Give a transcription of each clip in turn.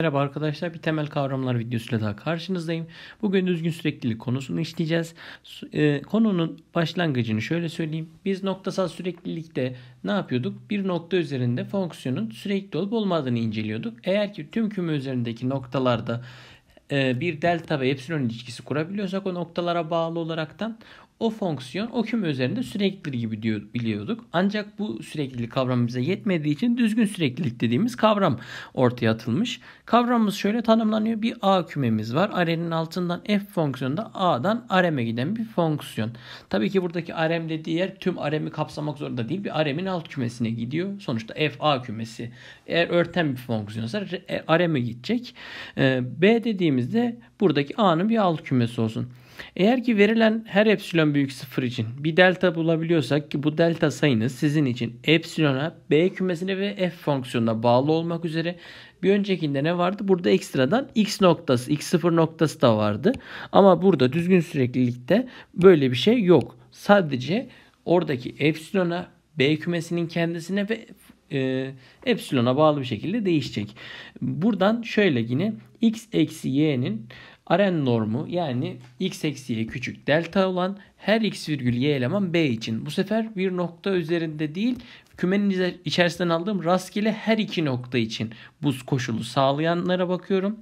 Merhaba arkadaşlar bir temel kavramlar videosuyla daha karşınızdayım. Bugün düzgün süreklilik konusunu işleyeceğiz. E, konunun başlangıcını şöyle söyleyeyim. Biz noktasal süreklilikte ne yapıyorduk? Bir nokta üzerinde fonksiyonun sürekli olup olmadığını inceliyorduk. Eğer ki tüm küme üzerindeki noktalarda e, bir delta ve epsilon ilişkisi kurabiliyorsak o noktalara bağlı olaraktan o fonksiyon o küme üzerinde süreklidir gibi diyor, biliyorduk. Ancak bu süreklilik kavramı bize yetmediği için düzgün süreklilik dediğimiz kavram ortaya atılmış. Kavramımız şöyle tanımlanıyor. Bir A kümemiz var. Arenin altından f fonksiyonunda A'dan Rm'e giden bir fonksiyon. Tabii ki buradaki Rm dediği yer tüm Rm'i kapsamak zorunda değil. Bir Rm'in alt kümesine gidiyor. Sonuçta f A kümesi. Eğer örten bir fonksiyonsa Rm'e gidecek. Ee, B dediğimizde buradaki A'nın bir alt kümesi olsun. Eğer ki verilen her epsilon büyük sıfır için bir delta bulabiliyorsak ki bu delta sayınız sizin için epsilona, b kümesine ve f fonksiyonuna bağlı olmak üzere bir öncekinde ne vardı? Burada ekstradan x noktası, x sıfır noktası da vardı. Ama burada düzgün süreklilikte böyle bir şey yok. Sadece oradaki epsilona, b kümesinin kendisine ve e, epsilona bağlı bir şekilde değişecek. Buradan şöyle yine x eksi y'nin Aren normu yani x eksi y küçük delta olan her x virgül y eleman b için. Bu sefer bir nokta üzerinde değil kümenin içerisinden aldığım rastgele her iki nokta için bu koşulu sağlayanlara bakıyorum.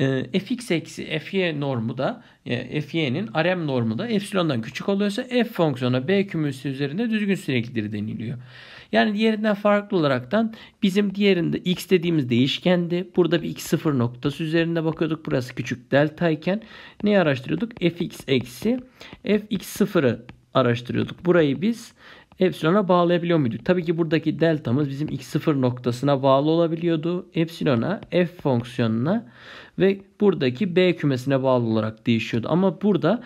E, fx eksi fy normu da e, fy'nin rm normu da epsilondan küçük oluyorsa f fonksiyonu b kümesi üzerinde düzgün süreklidir deniliyor. Yani diğerinden farklı olaraktan bizim diğerinde x dediğimiz değişkendi. Burada bir x sıfır noktası üzerinde bakıyorduk. Burası küçük delta iken neyi araştırıyorduk? fx eksi fx sıfırı araştırıyorduk. Burayı biz epsilona bağlayabiliyor muyduk? Tabii ki buradaki deltamız bizim x0 noktasına bağlı olabiliyordu. Epsilona, f fonksiyonuna ve buradaki b kümesine bağlı olarak değişiyordu. Ama burada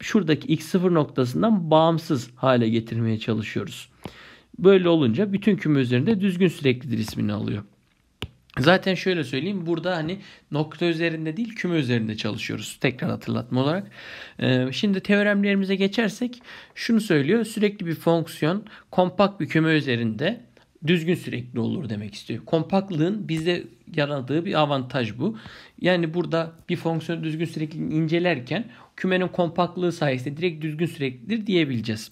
şuradaki x0 noktasından bağımsız hale getirmeye çalışıyoruz. Böyle olunca bütün küme üzerinde düzgün süreklidir ismini alıyor. Zaten şöyle söyleyeyim burada hani nokta üzerinde değil küme üzerinde çalışıyoruz. Tekrar hatırlatma olarak. Ee, şimdi teoremlerimize geçersek şunu söylüyor. Sürekli bir fonksiyon kompakt bir küme üzerinde düzgün sürekli olur demek istiyor. Kompaktlığın bize yaradığı bir avantaj bu. Yani burada bir fonksiyon düzgün sürekli incelerken kümenin kompaktlığı sayesinde direkt düzgün süreklidir diyebileceğiz.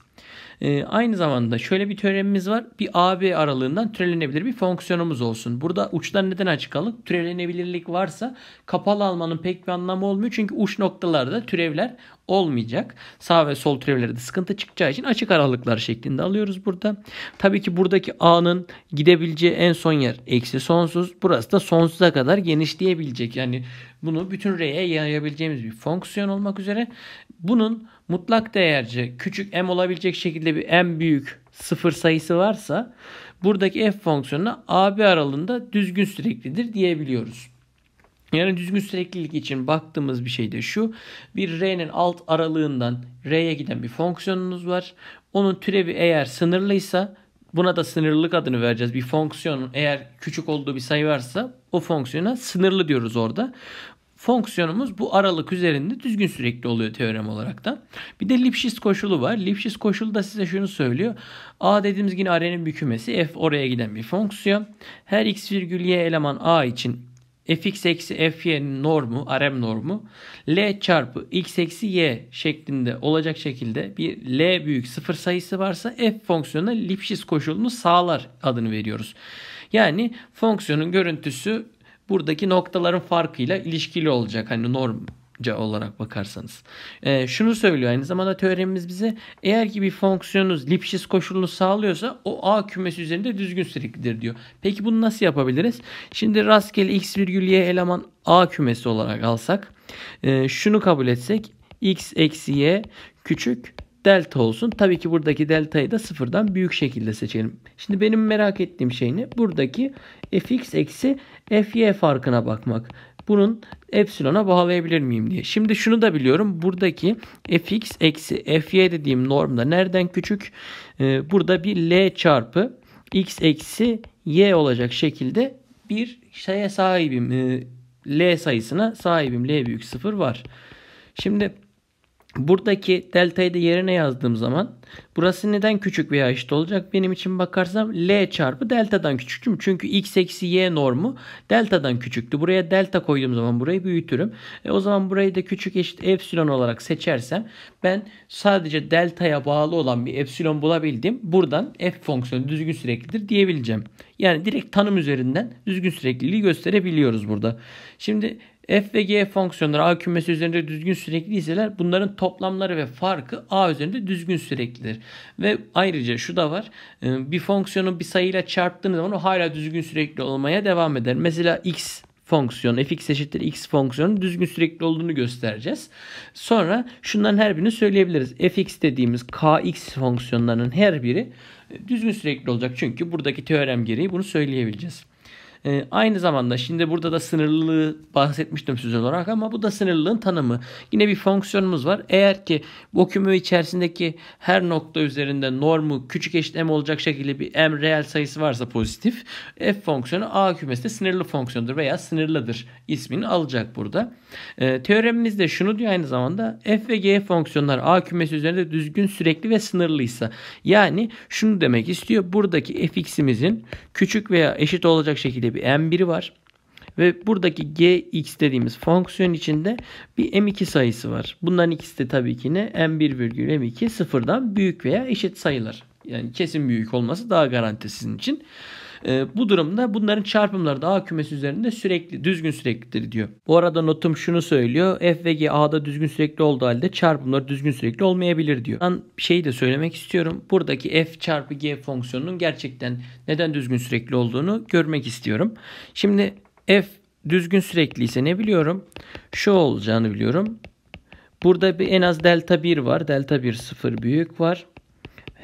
E, aynı zamanda şöyle bir teoremimiz var. Bir AB aralığından türelenebilir bir fonksiyonumuz olsun. Burada uçlar neden açık alık? Türelenebilirlik varsa kapalı almanın pek bir anlamı olmuyor. Çünkü uç noktalarda türevler olmayacak. Sağ ve sol türevlerde sıkıntı çıkacağı için açık aralıklar şeklinde alıyoruz burada. Tabii ki buradaki A'nın gidebileceği en son yer eksi sonsuz. Burası da sonsuza kadar genişleyebilecek. Yani bunu bütün R'ye yayabileceğimiz bir fonksiyon olmak üzere bunun mutlak değerce küçük m olabilecek şekilde bir m büyük sıfır sayısı varsa buradaki f fonksiyonuna AB aralığında düzgün süreklidir diyebiliyoruz. Yani düzgün süreklilik için baktığımız bir şey de şu. Bir R'nin alt aralığından R'ye giden bir fonksiyonunuz var. Onun türevi eğer sınırlıysa buna da sınırlılık adını vereceğiz. Bir fonksiyonun eğer küçük olduğu bir sayı varsa o fonksiyona sınırlı diyoruz orada fonksiyonumuz bu aralık üzerinde düzgün sürekli oluyor teorem olarak da. Bir de Lipschitz koşulu var. Lipschitz koşulu da size şunu söylüyor. A dediğimiz yine R'nin bir kümesi. F oraya giden bir fonksiyon. Her x virgül y eleman A için fx eksi fy normu, rm normu l çarpı x eksi y şeklinde olacak şekilde bir l büyük sıfır sayısı varsa f fonksiyonuna Lipschitz koşulunu sağlar adını veriyoruz. Yani fonksiyonun görüntüsü buradaki noktaların farkıyla ilişkili olacak. Hani normca olarak bakarsanız. Ee, şunu söylüyor aynı zamanda teoremimiz bize eğer ki bir fonksiyonunuz Lipschitz koşulunu sağlıyorsa o A kümesi üzerinde düzgün süreklidir diyor. Peki bunu nasıl yapabiliriz? Şimdi rastgele x virgül y eleman A kümesi olarak alsak. E, şunu kabul etsek x eksi y küçük delta olsun. Tabii ki buradaki deltayı da sıfırdan büyük şekilde seçelim. Şimdi benim merak ettiğim şey ne? Buradaki fx eksi fy farkına bakmak. Bunun epsilona bağlayabilir miyim diye. Şimdi şunu da biliyorum. Buradaki fx eksi fy dediğim normda nereden küçük? Ee, burada bir l çarpı x eksi y olacak şekilde bir şeye sahibim. Ee, l sayısına sahibim. l büyük sıfır var. Şimdi Buradaki delta'yı da yerine yazdığım zaman burası neden küçük veya eşit olacak? Benim için bakarsam L çarpı delta'dan küçük. Çünkü x eksi y normu delta'dan küçüktü. Buraya delta koyduğum zaman burayı büyütürüm. E o zaman burayı da küçük eşit epsilon olarak seçersem ben sadece delta'ya bağlı olan bir epsilon bulabildim. Buradan f fonksiyonu düzgün süreklidir diyebileceğim. Yani direkt tanım üzerinden düzgün sürekliliği gösterebiliyoruz burada. Şimdi f ve g fonksiyonları a kümesi üzerinde düzgün sürekliyseler bunların toplamları ve farkı a üzerinde düzgün süreklidir. Ve ayrıca şu da var. E, bir fonksiyonu bir sayıyla çarptığınız zaman o hala düzgün sürekli olmaya devam eder. Mesela x fonksiyon fx eşittir x fonksiyonun düzgün sürekli olduğunu göstereceğiz. Sonra şundan her birini söyleyebiliriz. fx dediğimiz kx fonksiyonlarının her biri e, düzgün sürekli olacak. Çünkü buradaki teorem gereği bunu söyleyebileceğiz. E, aynı zamanda şimdi burada da sınırlılığı bahsetmiştim söz olarak ama bu da sınırlılığın tanımı. Yine bir fonksiyonumuz var. Eğer ki bu küme içerisindeki her nokta üzerinde normu küçük eşit m olacak şekilde bir m reel sayısı varsa pozitif f fonksiyonu a kümesinde sınırlı fonksiyondur veya sınırlıdır ismini alacak burada. E, teoremimiz de şunu diyor aynı zamanda f ve g fonksiyonlar a kümesi üzerinde düzgün sürekli ve sınırlıysa yani şunu demek istiyor. Buradaki fx'imizin küçük veya eşit olacak şekilde bir m1'i var. Ve buradaki gx dediğimiz fonksiyon içinde bir m2 sayısı var. Bunların ikisi de tabii ki ne? m1 virgül m2 sıfırdan büyük veya eşit sayılar. Yani kesin büyük olması daha garanti sizin için. E, bu durumda bunların çarpımları da A kümesi üzerinde sürekli düzgün süreklidir diyor. Bu arada notum şunu söylüyor. F ve G A'da düzgün sürekli olduğu halde çarpımları düzgün sürekli olmayabilir diyor. Ben şeyi de söylemek istiyorum. Buradaki F çarpı G fonksiyonunun gerçekten neden düzgün sürekli olduğunu görmek istiyorum. Şimdi F düzgün sürekli ise ne biliyorum? Şu olacağını biliyorum. Burada bir en az delta 1 var. Delta 1 sıfır büyük var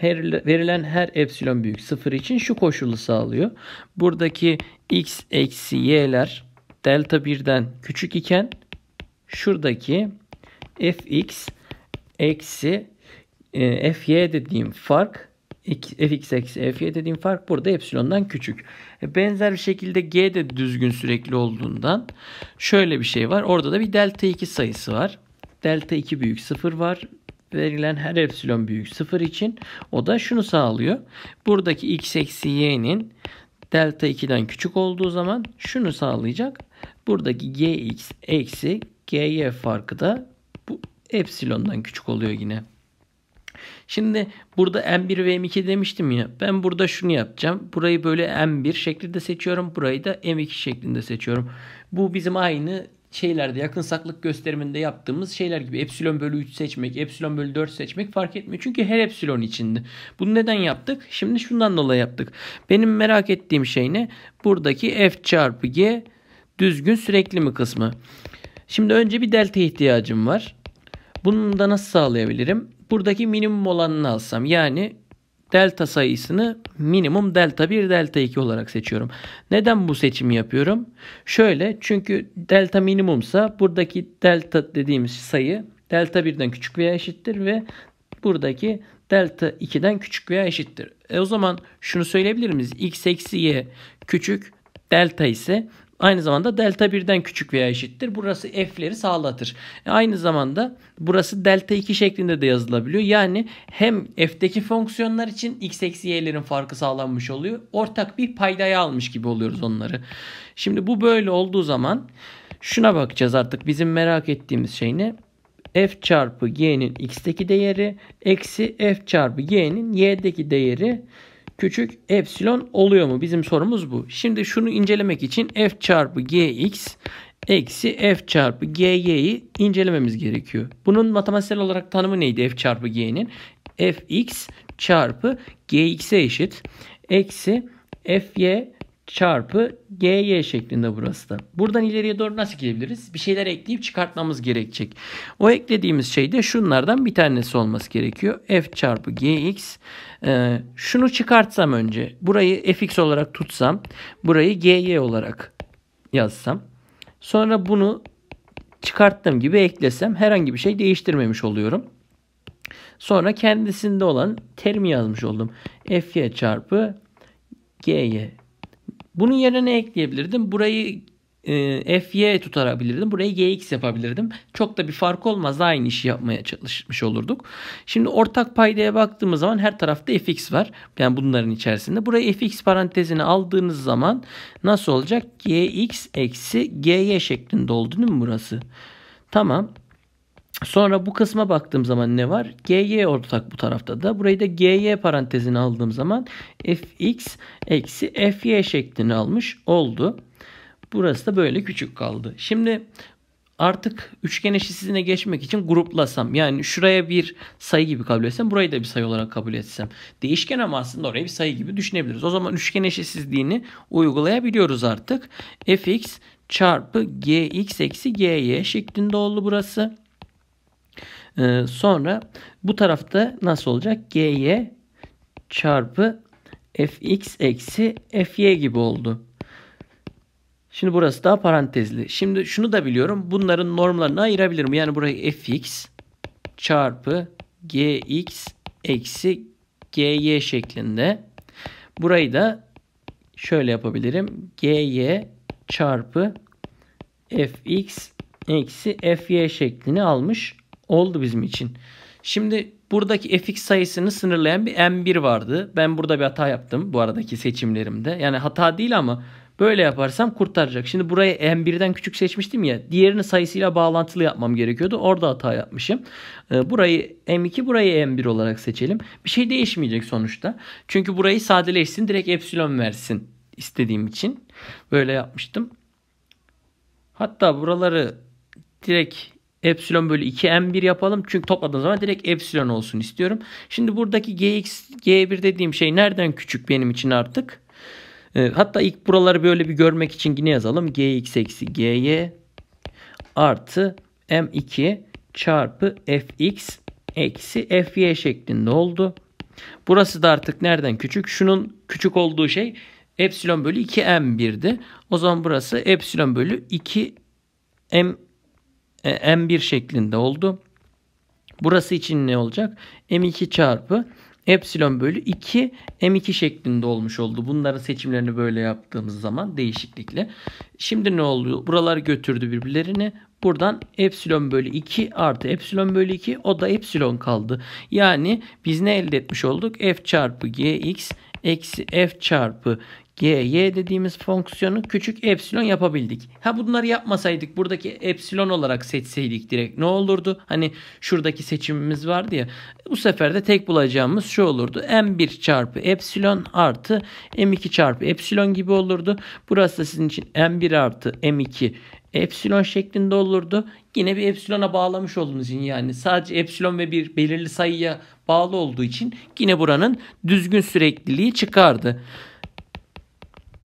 her, verilen her epsilon büyük sıfır için şu koşulu sağlıyor. Buradaki x eksi y'ler delta 1'den küçük iken şuradaki fx eksi e, fy dediğim fark fx eksi fy dediğim fark burada epsilondan küçük. E, benzer bir şekilde g de düzgün sürekli olduğundan şöyle bir şey var. Orada da bir delta 2 sayısı var. Delta 2 büyük 0 var verilen her epsilon büyük 0 için o da şunu sağlıyor. Buradaki x eksi y'nin delta 2'den küçük olduğu zaman şunu sağlayacak. Buradaki gx eksi gy farkı da bu epsilondan küçük oluyor yine. Şimdi burada M1 ve M2 demiştim ya. Ben burada şunu yapacağım. Burayı böyle M1 şeklinde seçiyorum. Burayı da M2 şeklinde seçiyorum. Bu bizim aynı şeylerde yakınsaklık gösteriminde yaptığımız şeyler gibi epsilon bölü 3 seçmek, epsilon bölü 4 seçmek fark etmiyor. Çünkü her epsilon içinde. Bunu neden yaptık? Şimdi şundan dolayı yaptık. Benim merak ettiğim şey ne? Buradaki f çarpı g düzgün sürekli mi kısmı. Şimdi önce bir delta ihtiyacım var. Bunu da nasıl sağlayabilirim? Buradaki minimum olanını alsam. Yani delta sayısını minimum delta 1 delta 2 olarak seçiyorum. Neden bu seçimi yapıyorum? Şöyle çünkü delta minimumsa buradaki delta dediğimiz sayı delta 1'den küçük veya eşittir ve buradaki delta 2'den küçük veya eşittir. E o zaman şunu söyleyebilir miyiz? x eksi y küçük delta ise Aynı zamanda delta 1'den küçük veya eşittir. Burası f'leri sağlatır. E aynı zamanda burası delta 2 şeklinde de yazılabiliyor. Yani hem f'teki fonksiyonlar için x eksi y'lerin farkı sağlanmış oluyor. Ortak bir paydaya almış gibi oluyoruz onları. Şimdi bu böyle olduğu zaman şuna bakacağız artık. Bizim merak ettiğimiz şey ne? f çarpı g'nin x'teki değeri eksi f çarpı g'nin y'deki değeri küçük epsilon oluyor mu? Bizim sorumuz bu. Şimdi şunu incelemek için f çarpı gx eksi f çarpı gy'yi incelememiz gerekiyor. Bunun matematiksel olarak tanımı neydi f çarpı g'nin? fx çarpı gx'e eşit. Eksi fy çarpı gy şeklinde burası da. Buradan ileriye doğru nasıl gidebiliriz? Bir şeyler ekleyip çıkartmamız gerekecek. O eklediğimiz şey de şunlardan bir tanesi olması gerekiyor. f çarpı gx. Ee, şunu çıkartsam önce. Burayı fx olarak tutsam. Burayı gy olarak yazsam. Sonra bunu çıkarttığım gibi eklesem herhangi bir şey değiştirmemiş oluyorum. Sonra kendisinde olan terimi yazmış oldum. fy çarpı gy bunun yerine ne ekleyebilirdim? Burayı e, fy tutarabilirdim. Burayı gx yapabilirdim. Çok da bir fark olmaz. Aynı işi yapmaya çalışmış olurduk. Şimdi ortak paydaya baktığımız zaman her tarafta fx var. Yani bunların içerisinde. Burayı fx parantezine aldığınız zaman nasıl olacak? gx eksi gy şeklinde oldu değil mi burası? Tamam. Sonra bu kısma baktığım zaman ne var? GY ortak bu tarafta da. Burayı da GY parantezine aldığım zaman fx eksi fy şeklini almış oldu. Burası da böyle küçük kaldı. Şimdi artık üçgen eşitsizliğine geçmek için gruplasam yani şuraya bir sayı gibi kabul etsem burayı da bir sayı olarak kabul etsem. Değişken ama aslında oraya bir sayı gibi düşünebiliriz. O zaman üçgen eşitsizliğini uygulayabiliyoruz artık. fx çarpı gx eksi gy şeklinde oldu burası. Ee, sonra bu tarafta nasıl olacak? gy çarpı fx eksi fy gibi oldu. Şimdi burası daha parantezli. Şimdi şunu da biliyorum. Bunların normlarını ayırabilirim. Yani burayı fx çarpı gx eksi gy şeklinde. Burayı da şöyle yapabilirim. gy çarpı fx eksi fy şeklini almış oldu bizim için. Şimdi buradaki fx sayısını sınırlayan bir m1 vardı. Ben burada bir hata yaptım bu aradaki seçimlerimde. Yani hata değil ama Böyle yaparsam kurtaracak. Şimdi burayı M1'den küçük seçmiştim ya. Diğerini sayısıyla bağlantılı yapmam gerekiyordu. Orada hata yapmışım. Ee, burayı M2 burayı M1 olarak seçelim. Bir şey değişmeyecek sonuçta. Çünkü burayı sadeleşsin direkt epsilon versin istediğim için. Böyle yapmıştım. Hatta buraları direkt epsilon bölü 2 m1 yapalım. Çünkü topladığım zaman direkt epsilon olsun istiyorum. Şimdi buradaki gx g1 dediğim şey nereden küçük benim için artık? E, hatta ilk buraları böyle bir görmek için yine yazalım. gx eksi gy artı m2 çarpı fx eksi fy şeklinde oldu. Burası da artık nereden küçük? Şunun küçük olduğu şey epsilon bölü 2 m1'di. O zaman burası epsilon bölü 2 m e, m1 şeklinde oldu. Burası için ne olacak? m2 çarpı epsilon bölü 2 m2 şeklinde olmuş oldu. Bunların seçimlerini böyle yaptığımız zaman değişiklikle. Şimdi ne oluyor? Buralar götürdü birbirlerini. Buradan epsilon bölü 2 artı epsilon bölü 2 o da epsilon kaldı. Yani biz ne elde etmiş olduk? f çarpı gx eksi f çarpı y dediğimiz fonksiyonu küçük epsilon yapabildik. Ha bunları yapmasaydık buradaki epsilon olarak seçseydik direkt ne olurdu? Hani şuradaki seçimimiz vardı ya. Bu sefer de tek bulacağımız şu olurdu. m1 çarpı epsilon artı m2 çarpı epsilon gibi olurdu. Burası da sizin için m1 artı m2 epsilon şeklinde olurdu. Yine bir epsilona bağlamış olduğunuz için yani sadece epsilon ve bir belirli sayıya bağlı olduğu için yine buranın düzgün sürekliliği çıkardı.